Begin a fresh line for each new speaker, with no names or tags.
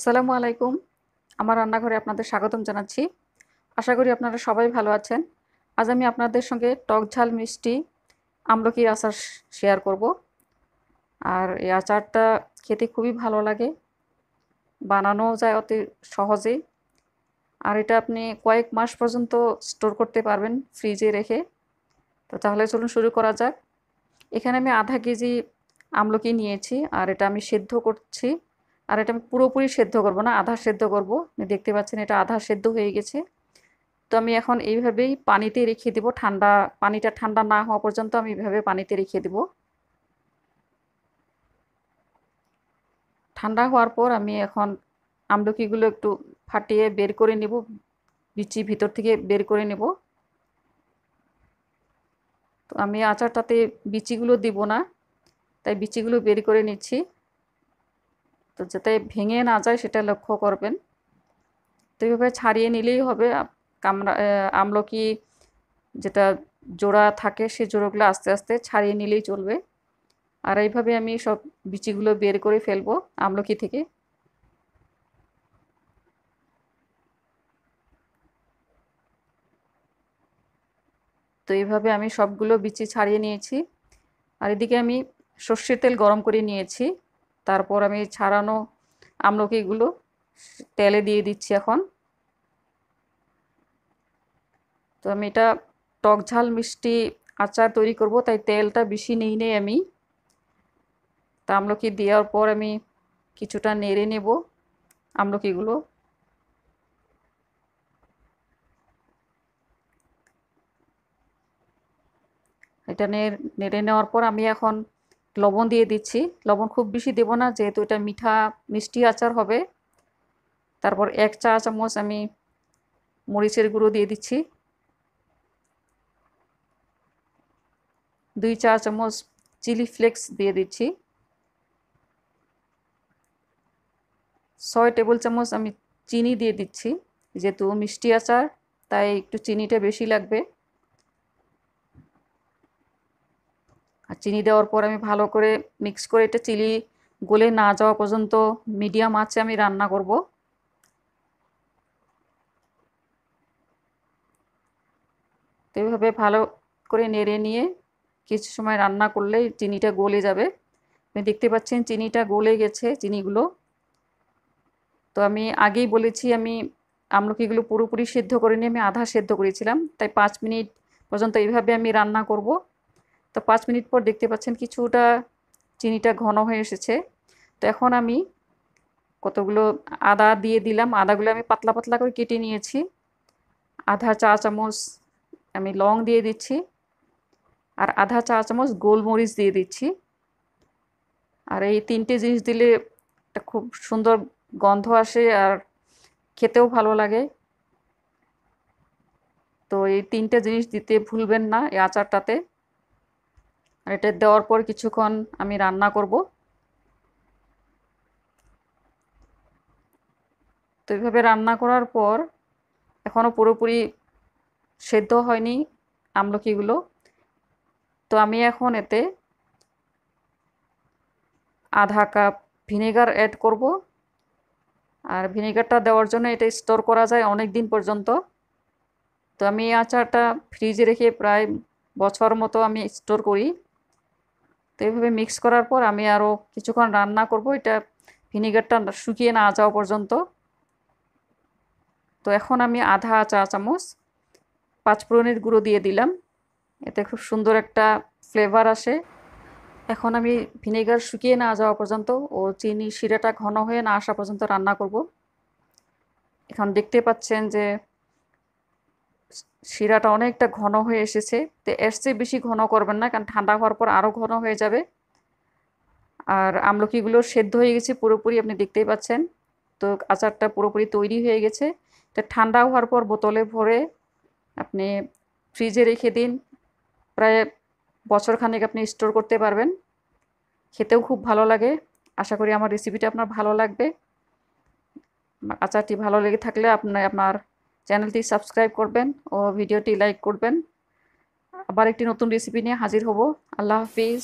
আসসালামু আলাইকুম। আমার রান্নাঘরে আপনাদের স্বাগতম জানাচ্ছি। আশা করি আপনারা সবাই ভালো আছেন। আজ আমি আপনাদের সঙ্গে টক ঝাল মিষ্টি আমলকির আচার শেয়ার করব। আর এই আচারটা খেতে খুবই ভালো লাগে। বানানো যায় অতি সহজেই। আর এটা আপনি কয়েক মাস পর্যন্ত স্টোর করতে পারবেন ফ্রিজে রেখে। তো তাহলে চলুন শুরু করা যাক। এখানে আমি আধা কেজি আমলকি নিয়েছি আর এটা আমি সেদ্ধ করছি। আর এটা আমি পুরোপুরি সেদ্ধ করব না, আধা সেদ্ধ করব। দেখতে পাচ্ছেন এটা আধা সেদ্ধ হয়ে গেছে। তো আমি এখন এইভাবেই পানিতে রেখে দেব, ঠান্ডা, পানিটা ঠান্ডা না হওয়া পর্যন্ত আমি এইভাবে পানিতে রেখে দেব। ঠান্ডা হওয়ার পর আমি এখন আমলকিগুলো একটু ফাটিয়ে বের করে নেব, বিচি ভিতর থেকে বের করে নেব। তো আমি আচারটাতে বিচিগুলো দিব না, তাই বিচিগুলো বের করে নিচ্ছি। তো যাতে ভেঙে না যায় সেটা লক্ষ্য করবেন। তো এইভাবে ছাড়িয়ে নিলেই হবে। কামড়া আমলকি যেটা জোড়া থাকে সেই জোড়াগুলো আস্তে আস্তে ছাড়িয়ে নিলেই চলবে। আর এইভাবে আমি সব বিচিগুলো বের করে ফেলব আমলকি থেকে। তো এইভাবে আমি সবগুলো বিচি ছাড়িয়ে নিয়েছি। আর এদিকে আমি সর্ষের তেল গরম করে নিয়েছি। তারপর আমি ছাড়ানো আমলকিগুলো তেলে দিয়ে দিচ্ছি এখন। তো আমি এটা টক ঝাল মিষ্টি আচার তৈরি করব, তাই তেলটা বেশি নেই নেই আমি। তা আমলকি দেওয়ার পর আমি কিছুটা নেড়ে নেব আমলকিগুলো এটা নেড়ে নেওয়ার পর আমি এখন লবণ দিয়ে দিচ্ছি। লবণ খুব বেশি দেব না, যেহেতু এটা মিঠা, মিষ্টি আচার হবে। তারপর এক চা চামচ আমি মরিচের গুঁড়ো দিয়ে দিচ্ছি। দুই চা চামচ চিলি ফ্লেক্স দিয়ে দিচ্ছি। ছয় টেবিল চামচ আমি চিনি দিয়ে দিচ্ছি, যেহেতু মিষ্টি আচার, তাই একটু চিনিটা বেশি লাগবে। আর চিনি দেওয়ার পর আমি ভালো করে মিক্স করে এটা চিলি গলে না যাওয়া পর্যন্ত মিডিয়াম আঁচে আমি রান্না করব। তো এইভাবে ভালো করে নেড়ে নিয়ে কিছু সময় রান্না করলেই চিনিটা গলে যাবে। আপনি দেখতে পাচ্ছেন চিনিটা গলে গেছে চিনিগুলো। তো আমি আগেই বলেছি আমি আমলকিগুলো পুরোপুরি সেদ্ধ করে নিয়ে আমি আধা সেদ্ধ করেছিলাম, তাই পাঁচ মিনিট পর্যন্ত এইভাবে আমি রান্না করব। তো পাঁচ মিনিট পর দেখতে পাচ্ছেন কিছুটা চিনিটা ঘন হয়ে এসেছে। তো এখন আমি কতগুলো আদা দিয়ে দিলাম। আদাগুলো আমি পাতলা পাতলা করে কেটে নিয়েছি। আধা চা চামচ আমি লং দিয়ে দিচ্ছি আর আধা চা চামচ গোলমরিচ দিয়ে দিচ্ছি। আর এই তিনটে জিনিস দিলে একটা খুব সুন্দর গন্ধ আসে আর খেতেও ভালো লাগে। তো এই তিনটে জিনিস দিতে ভুলবেন না এই আচারটাতে। আর এটা দেওয়ার পর কিছুক্ষণ আমি রান্না করব। তো এইভাবে রান্না করার পর এখনও পুরোপুরি সেদ্ধ হয়নি আমলকিগুলো। তো আমি এখন এতে আধা কাপ ভিনেগার অ্যাড করব। আর ভিনেগারটা দেওয়ার জন্য এটা স্টোর করা যায় অনেক দিন পর্যন্ত। তো আমি এই আচারটা ফ্রিজে রেখে প্রায় বছর মতো আমি স্টোর করি। তো এইভাবে মিক্স করার পর আমি আরও কিছুক্ষণ রান্না করব। এটা ভিনেগারটা শুকিয়ে না যাওয়া পর্যন্ত। তো এখন আমি আধা চা চামচ পাঁচফোড়নের গুঁড়ো দিয়ে দিলাম। এতে খুব সুন্দর একটা ফ্লেভার আসে। এখন আমি ভিনেগার শুকিয়ে না যাওয়া পর্যন্ত ও চিনি শিরাটা ঘন হয়ে না আসা পর্যন্ত রান্না করব। এখন দেখতে পাচ্ছেন যে শিরাটা অনেকটা ঘন হয়ে এসেছে। তো এর চেয়ে বেশি ঘন করবেন না, কারণ ঠান্ডা হওয়ার পর আরও ঘন হয়ে যাবে। আর আমলকিগুলো সেদ্ধ হয়ে গেছে, পুরোপুরি আপনি দেখতেই পাচ্ছেন। তো আচারটা পুরোপুরি তৈরি হয়ে গেছে। তো ঠান্ডা হওয়ার পর বোতলে ভরে আপনি ফ্রিজে রেখে দিন। প্রায় বছরখানেক আপনি স্টোর করতে পারবেন। খেতেও খুব ভালো লাগে। আশা করি আমার রেসিপিটা আপনার ভালো লাগবে। আচারটি ভালো লেগে থাকলে আপনার আপনার চ্যানেলটি সাবস্ক্রাইব করবেন ও ভিডিওটি লাইক করবেন। আবার একটি নতুন রেসিপি নিয়ে হাজির হব। আল্লাহ হাফিজ।